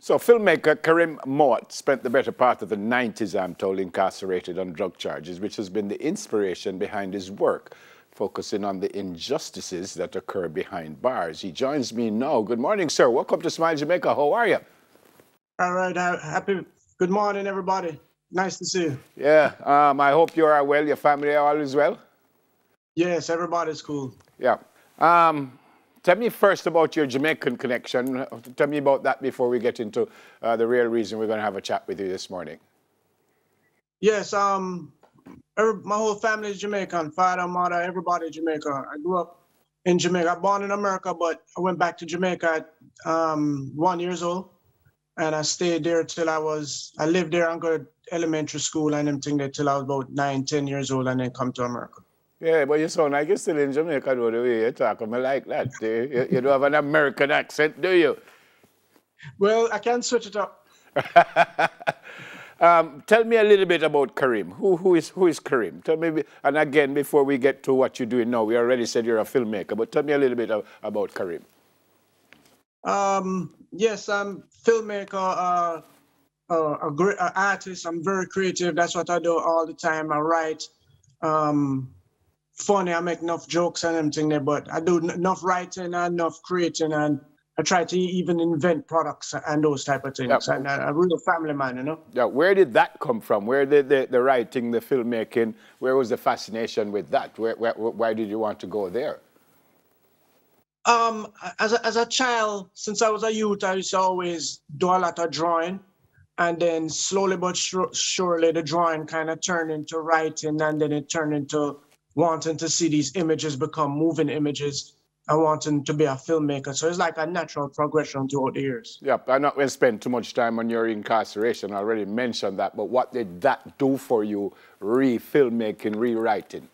So, filmmaker Karim Mowat spent the better part of the 90s, I'm told, incarcerated on drug charges, which has been the inspiration behind his work, focusing on the injustices that occur behind bars. He joins me now. Good morning, sir. Welcome to Smile Jamaica. How are you? All right. Happy. Good morning, everybody. Nice to see you. Yeah. Um, I hope you are well. Your family are all always well. Yes, everybody's cool. Yeah. Um, Tell me first about your Jamaican connection. Tell me about that before we get into uh, the real reason we're going to have a chat with you this morning. Yes, um, my whole family is Jamaican. Father, mother, everybody Jamaica. I grew up in Jamaica. I born in America, but I went back to Jamaica at um, one years old, and I stayed there till I was. I lived there to elementary school and everything there till I was about nine, ten years old, and then come to America. Yeah, but you sound like you're still in Jamaica, though, the way you talk. I like that. You, you don't have an American accent, do you? Well, I can switch it up. um, tell me a little bit about Karim. Who, who, is, who is Karim? Tell me, and again, before we get to what you're doing now, we already said you're a filmmaker, but tell me a little bit of, about Karim. Um, yes, I'm filmmaker, uh, uh, a great uh, artist. I'm very creative. That's what I do all the time. I write. Um, funny. I make enough jokes and everything there, but I do enough writing and enough creating, and I try to even invent products and those type of things. Yeah. And a real family man, you know. Yeah. Where did that come from? Where did the, the writing, the filmmaking? Where was the fascination with that? Where, where, why did you want to go there? Um, as a, as a child, since I was a youth, I used to always do a lot of drawing. And then slowly but surely, the drawing kind of turned into writing, and then it turned into wanting to see these images become moving images and wanting to be a filmmaker. So it's like a natural progression throughout the years. Yep, I'm not going to spend too much time on your incarceration. I already mentioned that. But what did that do for you, re-filmmaking, rewriting?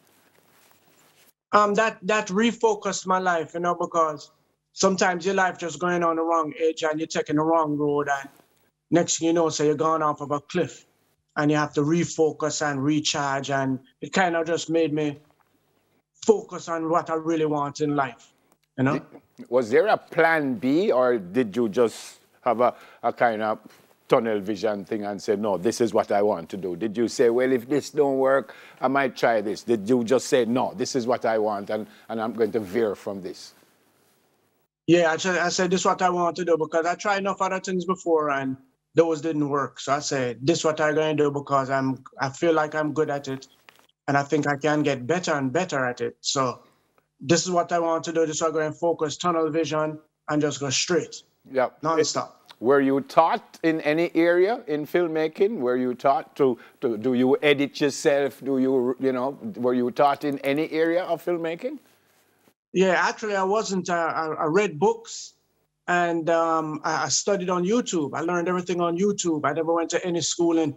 Um, that that refocused my life, you know, because sometimes your life just going on the wrong edge and you're taking the wrong road, and next thing you know, so you're going off of a cliff, and you have to refocus and recharge, and it kind of just made me focus on what I really want in life. You know? Was there a plan B or did you just have a, a kind of tunnel vision thing and say, no, this is what I want to do? Did you say, well, if this don't work, I might try this? Did you just say, no, this is what I want and, and I'm going to veer from this? Yeah, I, said, I said, this is what I want to do because I tried enough other things before and those didn't work. So I said, this is what I'm going to do because I'm, I feel like I'm good at it and I think I can get better and better at it. So this is what I want to do. Just so I go and focus, tunnel vision, and just go straight. Yeah. Non-stop. Were you taught in any area in filmmaking? Were you taught to, to do you edit yourself? Do you you know were you taught in any area of filmmaking? Yeah, actually, I wasn't. I, I read books and um, I studied on YouTube. I learned everything on YouTube. I never went to any schooling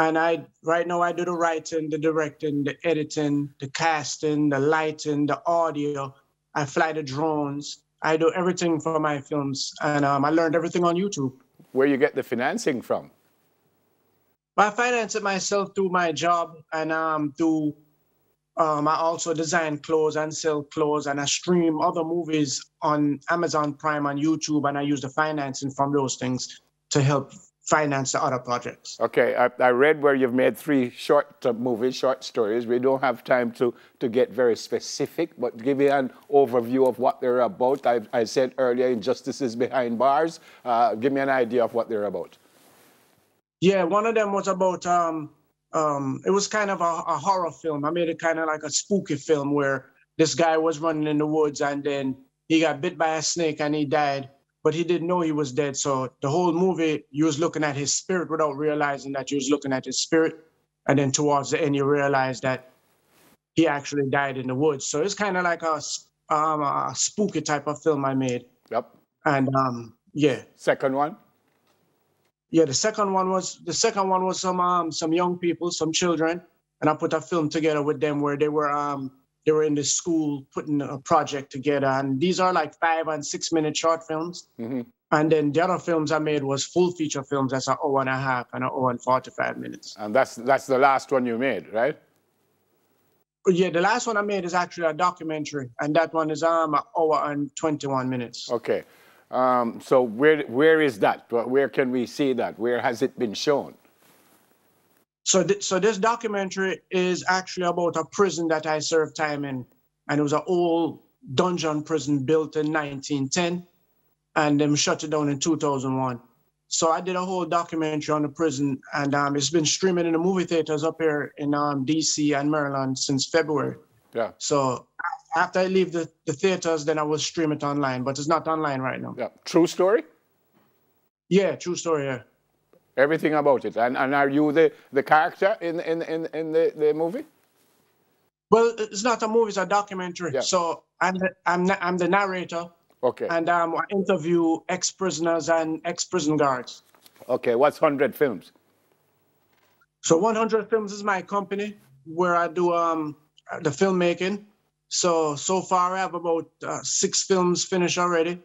and I right now I do the writing, the directing, the editing, the casting, the lighting, the audio. I fly the drones. I do everything for my films, and um, I learned everything on YouTube. Where you get the financing from? I finance it myself through my job, and um, through um, I also design clothes and sell clothes, and I stream other movies on Amazon Prime on YouTube, and I use the financing from those things to help finance the other projects. Okay, I, I read where you've made three short uh, movies, short stories. We don't have time to, to get very specific, but give me an overview of what they're about. I, I said earlier, Injustices Behind Bars. Uh, give me an idea of what they're about. Yeah, one of them was about, um, um, it was kind of a, a horror film. I made it kind of like a spooky film where this guy was running in the woods and then he got bit by a snake and he died but he didn't know he was dead. So the whole movie, you was looking at his spirit without realizing that you was looking at his spirit. And then towards the end, you realize that he actually died in the woods. So it's kind of like a, um, a spooky type of film I made. Yep. And um, yeah. Second one. Yeah, the second one was the second one was some um some young people, some children, and I put a film together with them where they were um they were in the school putting a project together and these are like five and six minute short films mm-hmm. and then the other films i made was full feature films that's an hour and a half and an hour and 45 minutes and that's that's the last one you made right yeah the last one i made is actually a documentary and that one is um an hour and 21 minutes okay Um, so where, where is that? Where can we see that? Where has it been shown? So, th- so this documentary is actually about a prison that I served time in, and it was an old dungeon prison built in 1910, and them shut it down in 2001. So I did a whole documentary on the prison, and um, it's been streaming in the movie theaters up here in um, DC and Maryland since February. Yeah. So after I leave the, the theaters, then I will stream it online, but it's not online right now. Yeah. True story? Yeah, true story, yeah. Everything about it. And, and are you the, the character in, in, in, in the, the movie? Well, it's not a movie, it's a documentary. Yeah. So I'm the, I'm, I'm the narrator, Okay. and um, I interview ex prisoners and ex prison guards. Okay. What's 100 films? So 100 Films is my company where I do um, the filmmaking. So, so far I have about uh, six films finished already,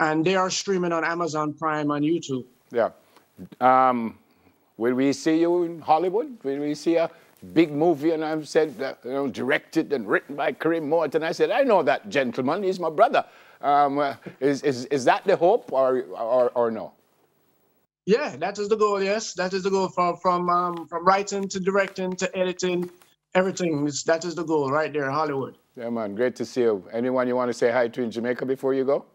and they are streaming on Amazon Prime on YouTube. Yeah. Um, will we see you in Hollywood? Will we see a big movie? And I've said, uh, you know, directed and written by Karim Morton. I said, I know that gentleman. He's my brother. Um, uh, is, is, is that the hope or, or, or no? Yeah, that is the goal. Yes, that is the goal from from um, from writing to directing to editing, everything. That is the goal right there, in Hollywood. Yeah, man. Great to see you. Anyone you want to say hi to in Jamaica before you go?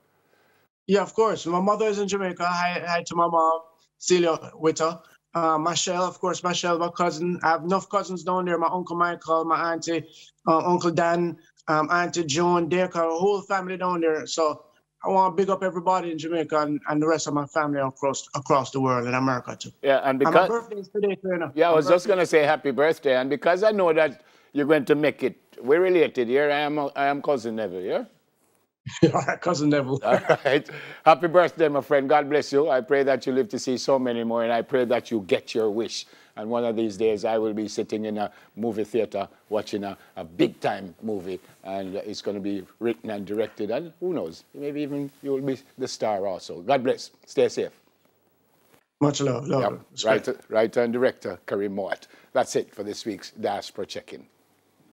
Yeah, of course. My mother is in Jamaica. Hi, hi to my mom, Celia Witter. Uh, Michelle, of course, Michelle, my cousin. I have enough cousins down there. My uncle Michael, my auntie, uh, Uncle Dan, um, Auntie Joan, Derek, a whole family down there. So I want to big up everybody in Jamaica and, and the rest of my family across across the world in America too. Yeah, and And my because birthday is today, too, you know. yeah, I My was just birthday- gonna say happy birthday, and because I know that you're going to make it, we're related here. I am I am cousin Neville. Yeah. Cousin Neville. All right. Happy birthday, my friend. God bless you. I pray that you live to see so many more, and I pray that you get your wish. And one of these days, I will be sitting in a movie theater watching a, a big time movie, and it's going to be written and directed, and who knows, maybe even you will be the star also. God bless. Stay safe. Much love. love Yep. Writer, writer and director Karim Mort. That's it for this week's Diaspora Check-In.